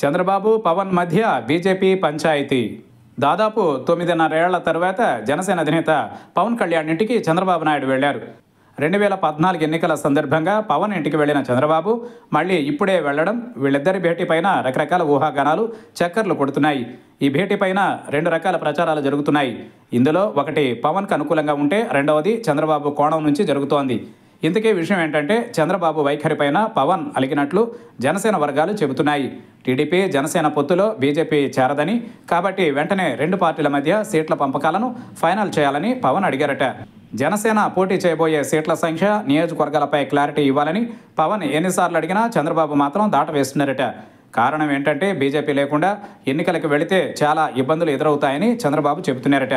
చంద్రబాబు పవన్ మధ్య బీజేపీ పంచాయతీ. దాదాపు తొమ్మిదిన్నరేళ్ళ తర్వాత జనసేన అధినేత పవన్ కళ్యాణ్ ఇంటికి చంద్రబాబు నాయుడు వెళ్ళారు రెండు వేల పద్నాలుగు ఎన్నికల సందర్భంగా పవన్ ఇంటికి వెళ్ళిన చంద్రబాబు మళ్ళీ ఇప్పుడే వెళ్ళడం వీళ్ళిద్దరి భేటీ పైన రకరకాల ఊహాగానాలు చక్కర్లు కొడుతున్నాయి. ఈ భేటీ పైన రెండు రకాల ప్రచారాలు జరుగుతున్నాయి. ఇందులో ఒకటి పవన్కు అనుకూలంగా ఉంటే రెండవది చంద్రబాబు కోణం నుంచి జరుగుతోంది. ఇంతకీ విషయం ఏంటంటే చంద్రబాబు వైఖరిపైన పవన్ అలిగినట్లు జనసేన వర్గాలు చెబుతున్నాయి. టీడీపీ జనసేన పొత్తులో బీజేపీ చేరదని కాబట్టి వెంటనే రెండు పార్టీల మధ్య సీట్ల పంపకాలను ఫైనల్ చేయాలని పవన్ అడిగారట. జనసేన పోటీ చేయబోయే సీట్ల సంఖ్య నియోజకవర్గాలపై క్లారిటీ ఇవ్వాలని పవన్ ఎన్నిసార్లు అడిగినా చంద్రబాబు మాత్రం దాట వేస్తున్నారట కారణం ఏంటంటే బీజేపీ లేకుండా ఎన్నికలకు వెళితే చాలా ఇబ్బందులు ఎదురవుతాయని చంద్రబాబు చెబుతున్నారట.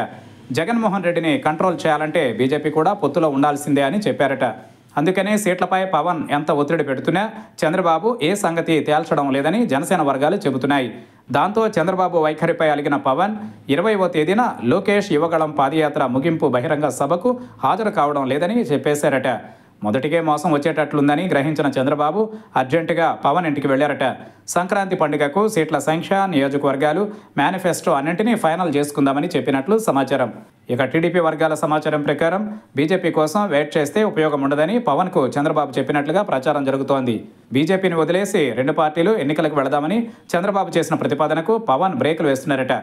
జగన్మోహన్ రెడ్డిని కంట్రోల్ చేయాలంటే బీజేపీ కూడా పొత్తులో ఉండాల్సిందే అని చెప్పారట. అందుకనే సీట్లపై పవన్ ఎంత ఒత్తిడి పెడుతున్నా చంద్రబాబు ఏ సంగతి తేల్చడం లేదని జనసేన వర్గాలు చెబుతున్నాయి. దాంతో చంద్రబాబు వైఖరిపై అలిగిన పవన్ ఇరవైవ తేదీన లోకేష్ యువగళం పాదయాత్ర ముగింపు బహిరంగ సభకు హాజరు కావడం లేదని చెప్పేశారట. మొదటికే మోసం వచ్చేటట్లుందని గ్రహించిన చంద్రబాబు అర్జెంటుగా పవన్ ఇంటికి వెళ్ళారట సంక్రాంతి పండుగకు సీట్ల సంఖ్య నియోజకవర్గాలు మేనిఫెస్టో అన్నింటినీ ఫైనల్ చేసుకుందామని చెప్పినట్లు సమాచారం. ఇక టీడీపీ వర్గాల సమాచారం ప్రకారం బీజేపీ కోసం వెయిట్ చేస్తే ఉపయోగం ఉండదని పవన్కు చంద్రబాబు చెప్పినట్లుగా ప్రచారం జరుగుతోంది. బీజేపీని వదిలేసి రెండు పార్టీలు ఎన్నికలకు వెళదామని చంద్రబాబు చేసిన ప్రతిపాదనకు పవన్ బ్రేకులు వేస్తున్నారట.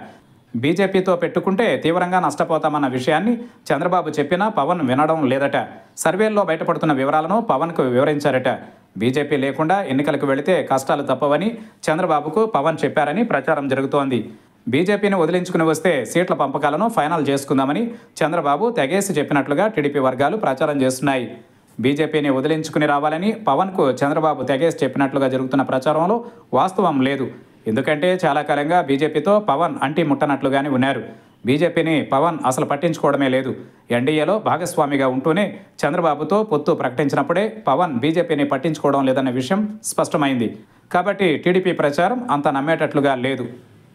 బీజేపీతో పెట్టుకుంటే తీవ్రంగా నష్టపోతామన్న విషయాన్ని చంద్రబాబు చెప్పినా పవన్ వినడం లేదట. సర్వేల్లో బయటపడుతున్న వివరాలను పవన్కు వివరించారట. బీజేపీ లేకుండా ఎన్నికలకు వెళితే కష్టాలు తప్పవని చంద్రబాబుకు పవన్ చెప్పారని ప్రచారం జరుగుతోంది. బీజేపీని వదిలించుకుని వస్తే సీట్ల పంపకాలను ఫైనల్ చేసుకుందామని చంద్రబాబు తెగేసి చెప్పినట్లుగా టీడీపీ వర్గాలు ప్రచారం చేస్తున్నాయి. బీజేపీని వదిలించుకుని రావాలని పవన్కు చంద్రబాబు తెగేసి చెప్పినట్లుగా జరుగుతున్న ప్రచారంలో వాస్తవం లేదు. ఎందుకంటే చాలా కాలంగా బీజేపీతో పవన్ అంటి ముట్టనట్లుగానే ఉన్నారు. బీజేపీని పవన్ అసలు పట్టించుకోవడమే లేదు. ఎన్డీఏలో భాగస్వామిగా ఉంటూనే చంద్రబాబుతో పొత్తు ప్రకటించినప్పుడే పవన్ బీజేపీని పట్టించుకోవడం లేదన్న విషయం స్పష్టమైంది. కాబట్టి టీడీపీ ప్రచారం అంత నమ్మేటట్లుగా లేదు.